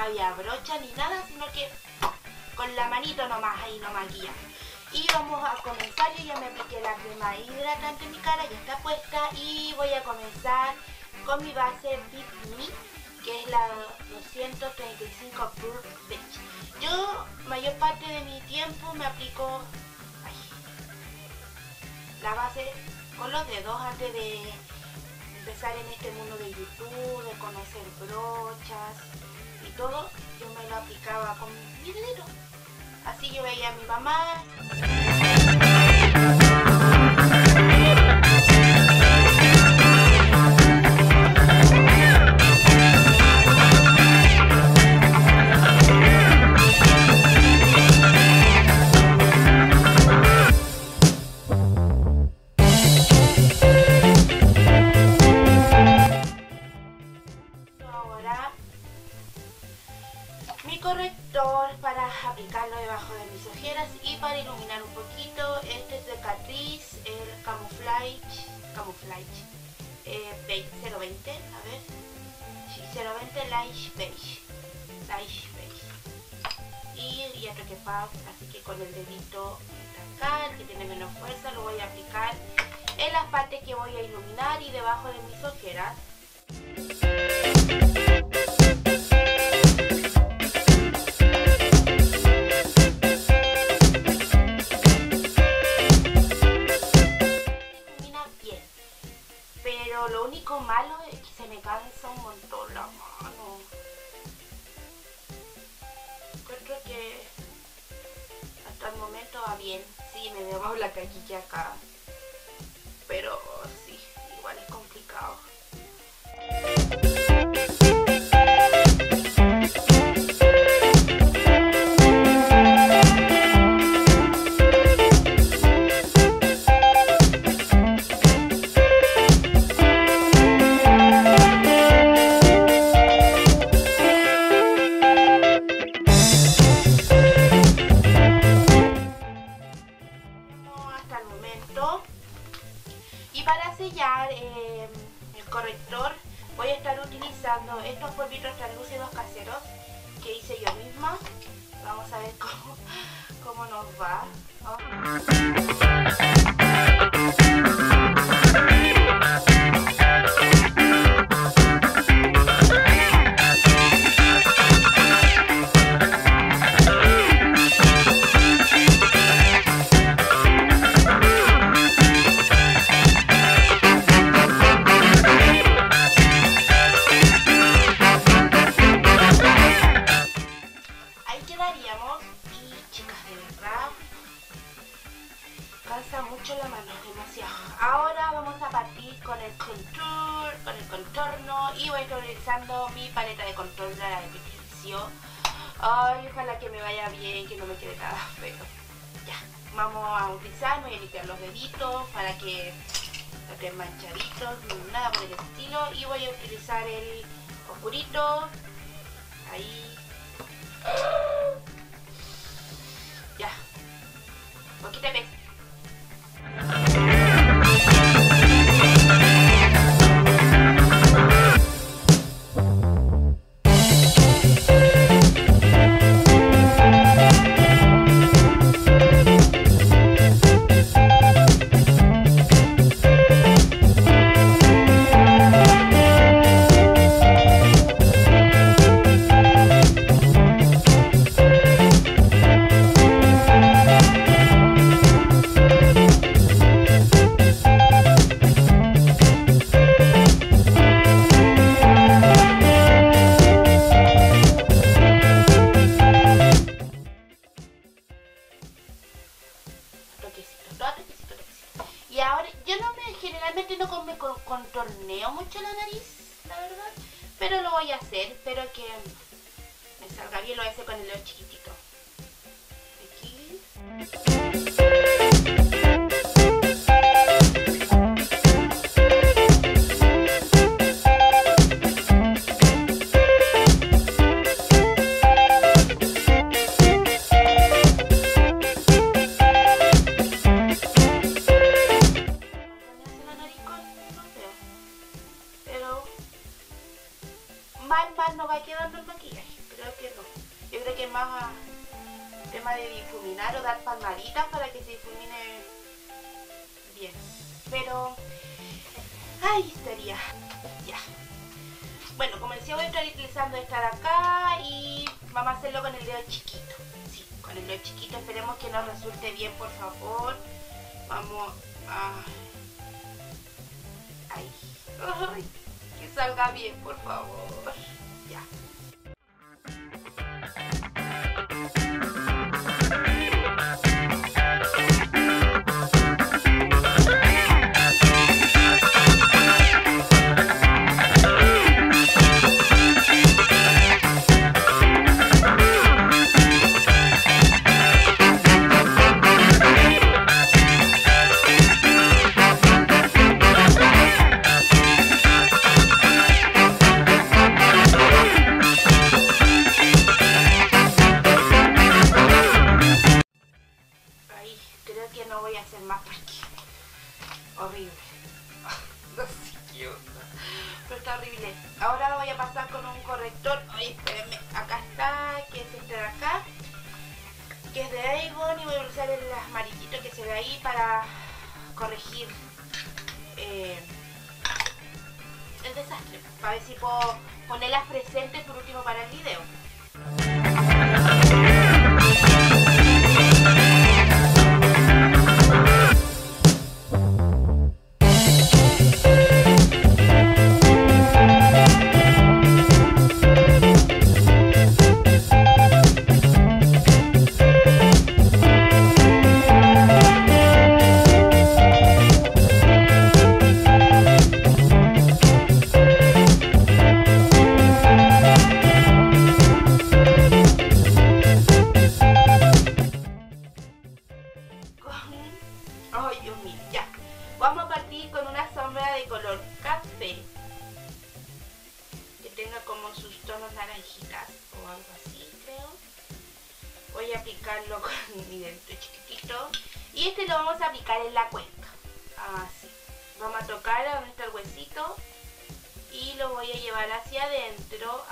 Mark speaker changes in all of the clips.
Speaker 1: había brocha ni nada, sino que con la manito nomás ahí no maquilla. Y vamos a comenzar, yo ya me apliqué la crema hidratante en mi cara, ya está puesta y voy a comenzar con mi base Me, que es la 235 Pure Beach. Yo mayor parte de mi tiempo me aplico la base con los dedos antes de empezar en este mundo de YouTube, de conocer brochas todo, yo me lo aplicaba con mi dedo. Así yo veía a mi mamá. Y ya paz, así que con el dedito acá, que tiene menos fuerza, lo voy a aplicar en las partes que voy a iluminar y debajo de mis ojeras. Va bien. Sí, me veo la caquilla acá, pero eh, el corrector voy a estar utilizando estos polvitos translúcidos caseros que hice yo misma. Vamos a ver cómo, cómo nos va. A utilizar, voy a limpiar los deditos para que no estén manchaditos, nada por el estilo. Y voy a utilizar el oscurito, ahí ya. Poquita vez. Ahora, yo no me, generalmente no con- contorneo mucho la nariz, la verdad. Pero lo voy a hacer, espero que me salga bien, lo voy a con el dedo chiquitito. No va quedando el maquillaje. Creo que no. Yo creo que es más tema de difuminar o dar palmaditas para que se difumine bien. Pero, ahí estaría. Ya. Bueno, como decía, voy a estar utilizando esta de acá y vamos a hacerlo con el dedo chiquito. Sí, con el dedo chiquito. Esperemos que nos resulte bien, por favor. Vamos a... Ay, que salga bien, por favor. Ya. A ver si puedo ponerlas presentes por último para el video. pero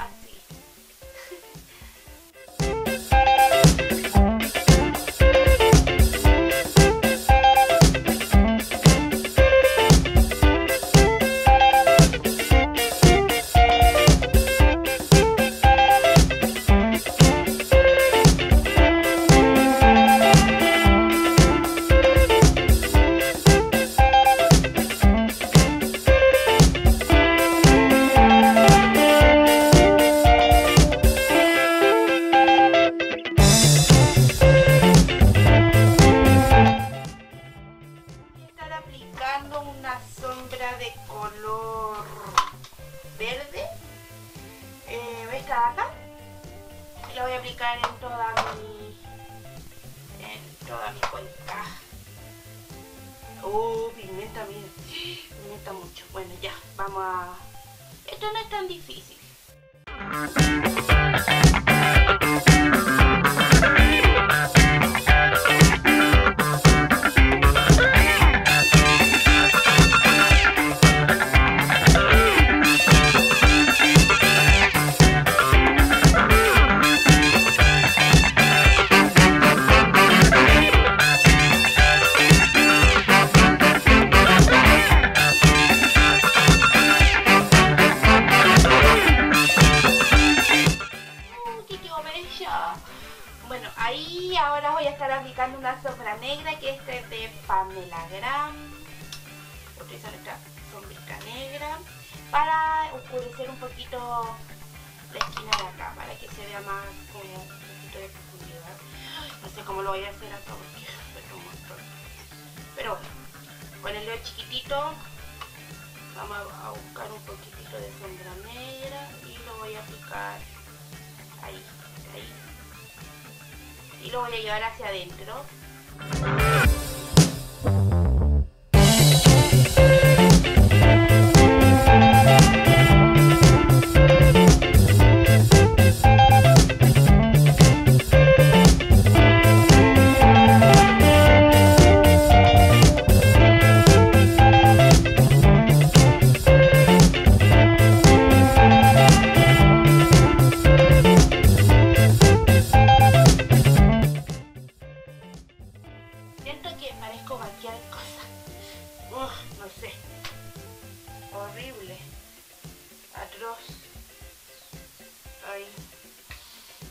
Speaker 1: adentro, así. oscurecer un poquito la esquina de acá para que se vea más como un poquito de profundidad. No sé cómo lo voy a hacer acá porque un montón. Pero bueno, con chiquitito vamos a buscar un poquitito de sombra negra y lo voy a aplicar ahí, Y lo voy a llevar hacia adentro. cualquier cosa. No sé. Horrible. Atroz. Ay.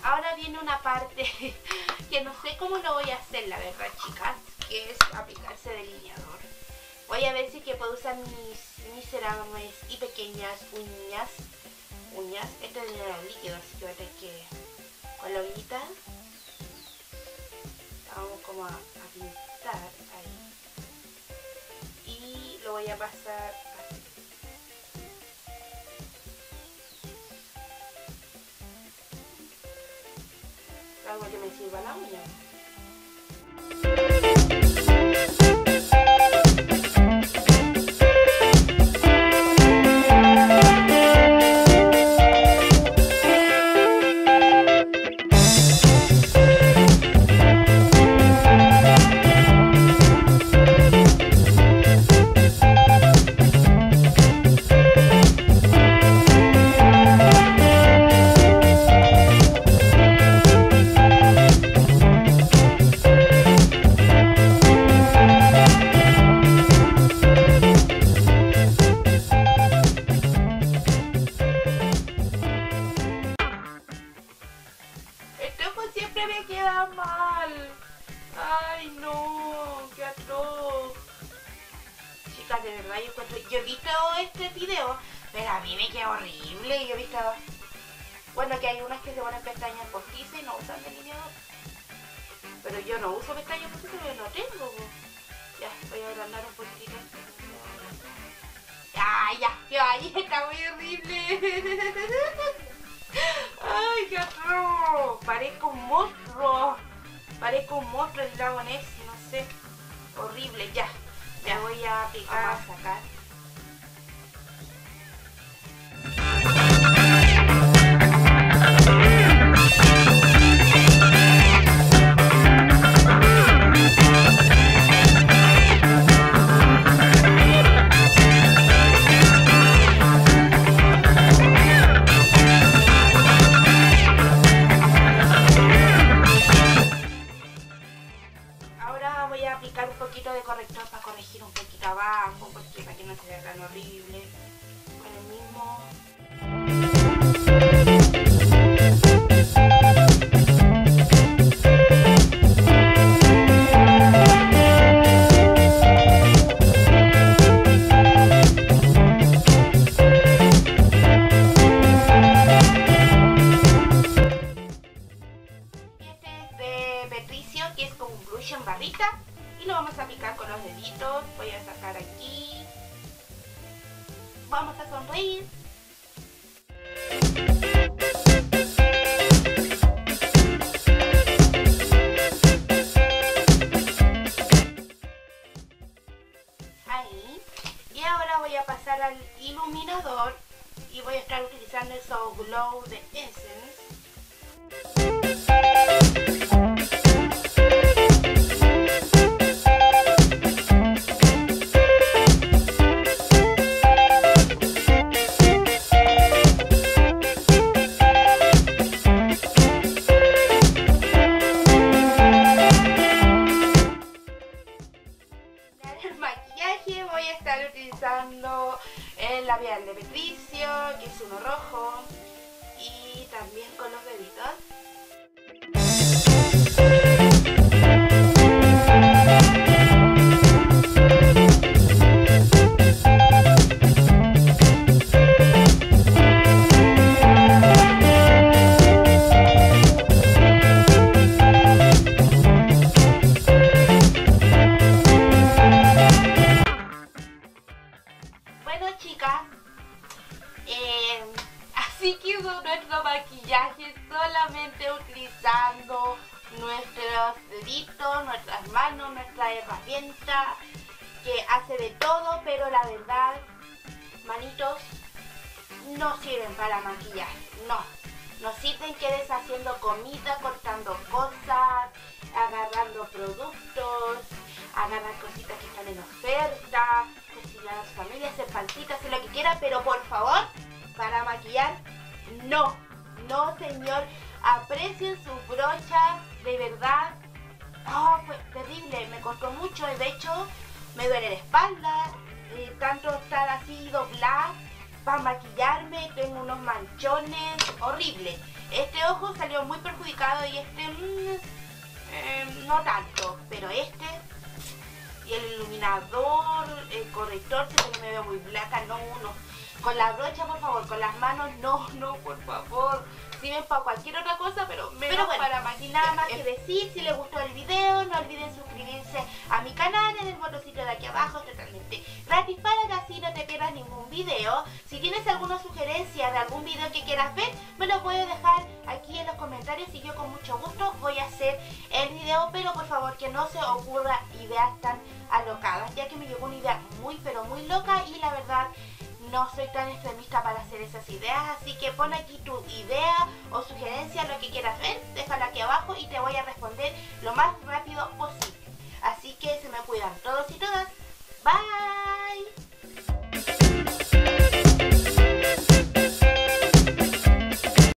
Speaker 1: Ahora viene una parte que no sé cómo lo voy a hacer, la verdad, chicas, que es aplicarse delineador. Voy a ver si que puedo usar mis miserables y pequeñas uñas. Uñas. Este es líquido, así que voy a tener que... Con la uñita. Vamos como a pintar voy a pasar así. algo que me sirva la uña. Yo, yo he visto este video, pero a mí me queda horrible. Yo he visto, bueno, que hay unas que se ponen pestañas postizas y no usan delineador. Pero yo no uso pestañas postizas porque no tengo. Ya, voy a agrandar un poquitito. Ya, ya, que ahí está muy horrible. ¡Ay, qué atroz! Parezco un monstruo. Parezco un monstruo el Dragon X, no sé. Horrible, ya. Ya voy a porque para que no se vea tan horrible. Con el mismo. Vamos a sonreír. No sirven para maquillaje, no. Nos sirven que deshaciendo comida, cortando cosas, agarrando productos, agarrar cositas que están en oferta, cocinar a su familia, hacer falsitas, hacer lo que quiera, pero por favor, para maquillar, no, no señor, aprecien su brocha, de verdad, oh, fue terrible, me costó mucho, de hecho, me duele la espalda, eh, tanto estar así doblada para maquillarme, tengo unos manchones, horrible. Este ojo salió muy perjudicado y este mm, eh, no tanto, pero este y el iluminador, el corrector, si me veo muy blanca, no, no. Con la brocha, por favor, con las manos, no, no, por favor sirven para cualquier otra cosa, pero menos para maquinar. Nada más que decir, si les gustó el video, no olviden suscribirse a mi canal en el botoncito de aquí abajo, totalmente gratis para que así no te pierdas ningún video. Si tienes alguna sugerencia de algún video que quieras ver, me lo puedes dejar aquí en los comentarios y yo con mucho gusto voy a hacer el video, pero por favor que no se ocurra ideas tan alocadas, ya que me llegó una idea muy pero muy loca y la verdad no soy tan extremista para hacer esas ideas, así que pon aquí tu idea o sugerencia, lo que quieras ver, déjala aquí abajo y te voy a responder lo más rápido posible. Así que se me cuidan todos y todas. Bye.